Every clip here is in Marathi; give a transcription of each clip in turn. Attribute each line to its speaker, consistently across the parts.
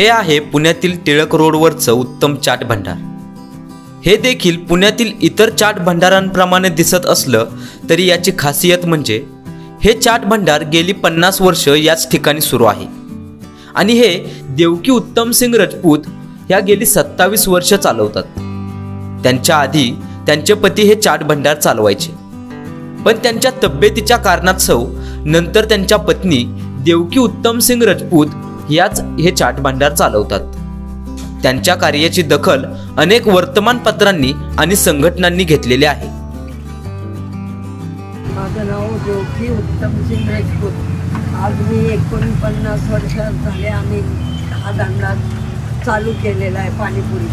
Speaker 1: हे आहे पुण्यातील टिळक रोडवरचं उत्तम चाट भंडार. हे देखील पुण्यातील इतर चाट भंडारांप्रमाणे दिसत असलं तरी याची खासियत म्हणजे हे चाट भंडार गेली पन्नास वर्ष याच ठिकाणी सुरू आहे. आणि हे देवकी उत्तम सिंग राजपूत ह्या गेली सत्तावीस वर्ष चालवतात. त्यांच्या आधी त्यांचे पती हे चाट भंडार चालवायचे. पण त्यांच्या तब्येतीच्या कारणास्तव नंतर त्यांच्या पत्नी देवकी उत्तम सिंग राजपूत याच हे चाट भांडार चालवतात. त्यांच्या कार्याची दखल अनेक वर्तमानपत्रांनी आणि संघटनांनी घेतलेली आहे.
Speaker 2: माझं नाव जोगी उत्तमसिंग राजपूत. आज मी एकोणपन्नास वर्ष झाले. आम्ही हा धंदा चालू केलेला आहे पाणीपुरी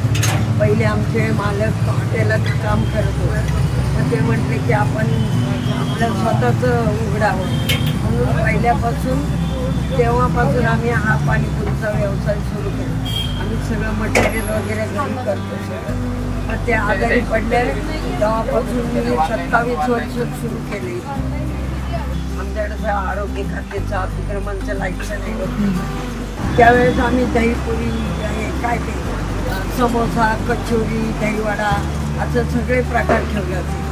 Speaker 2: पहिले आमचे मालक हॉटेलात काम करत होते. मग ते म्हटले की आपण आपलं स्वतःच उघडावं. म्हणून पहिल्यापासून तेव्हापासून आम्ही हा पाणीपुरीचा व्यवसाय सुरू केला. आम्ही सगळं मटेरियल वगैरे घरी करतो सगळं. ते आजारी पडले तेव्हापासून मी सत्तावीस वर्ष सुरू केले. आमच्याकडे आरोग्य खात्याचं अतिक्रमणचं लाईटचं नाही होतं. त्यावेळेस आम्ही दहीपुरी काय ते समोसा कचोरी दहीवडा असं सगळे प्रकार ठेवले होते.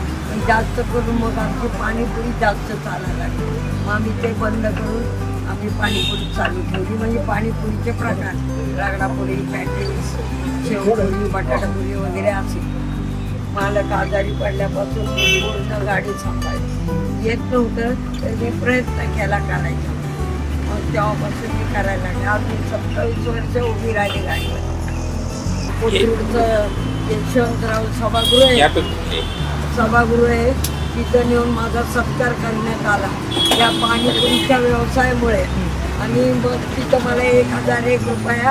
Speaker 2: जास्त करून मग आमची पाणीपुरी जास्त चालायला लागली. मग आम्ही ते बंद करून आम्ही पाणीपुरी चालू ठेवली. म्हणजे पाणीपुरीचे प्रकार. रगडापुरी पॅटीस शेवपुरी बटाटापुरी वगैरे असे मालक आजारी पडल्यापासून पूर्ण गाडी सांभाळली. येत नव्हतं तर मी प्रयत्न केला करायचा. मग तेव्हापासून मी करायला लागले. मी सत्तावीस वर्ष उभी राहिली गाडीवर. कोथरूडचं यशवंतराव सभागृह आहे सभागृह आहे. तिथं नेऊन माझा सत्कार करण्यात आला. या पाणीपुरीच्या व्यवसायामुळे. आणि मग तिथं मला एक हजार एक रुपया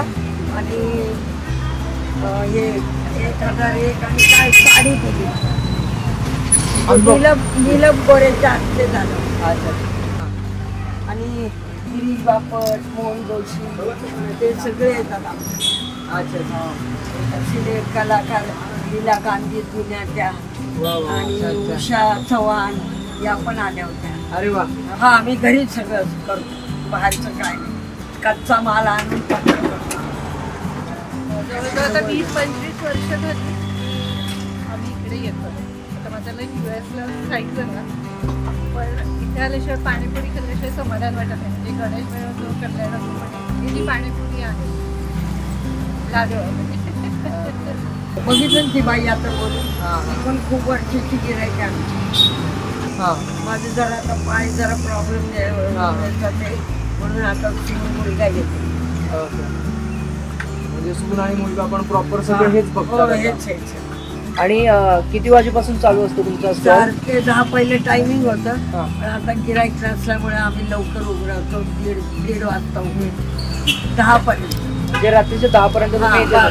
Speaker 2: आणि हे एक हजार एक आणि काय साडी दिली. नीलम नीलम गोरेच्या हस्ते झालं. आणि गिरीश बापट मोहन जोशी ते सगळे येतात आमचे. असे कलाकार लीला गांधी जुन्याच्या आणि उषा चव्हाण या पण आल्या होत्या.
Speaker 3: अरे वा.
Speaker 2: हा आम्ही घरीच सगळं करतो. बाहेरचं काय नाही. कच्चा माल आणून पत्र करतो
Speaker 4: जवळजवळ आता वीस पंचवीस वर्ष झाली आम्ही इकडे येतो. आता माझ्या यू एसला जायचं ना. पण इथे आल्याशिवाय पाणीपुरी खाल्ल्याशिवाय समाधान वाटत नाही. म्हणजे गणेश जो कल्याण जी पाणीपुरी आहे. लाजवाब
Speaker 2: बघितलं ती बाई आता बोलून. ती पण खूप वर्षाची गिरायची आमची? माझे जरा आता पाय जरा प्रॉब्लेम म्हणून आता मुलगा येते
Speaker 3: म्हणजे सून आणि मुलगा पण प्रॉपर सगळं हेच
Speaker 2: हो, हेच हेच
Speaker 3: आणि किती वाजेपासून चालू असतो तुमचा
Speaker 2: चार ते दहा पहिले टायमिंग होतं.
Speaker 3: हा.
Speaker 2: पण आता गिराईक नसल्यामुळे आम्ही लवकर उघडवतो दीड दीड वाजता उघड दहा पर्यंत.
Speaker 3: म्हणजे रात्रीचे दहा पर्यंत
Speaker 2: हा.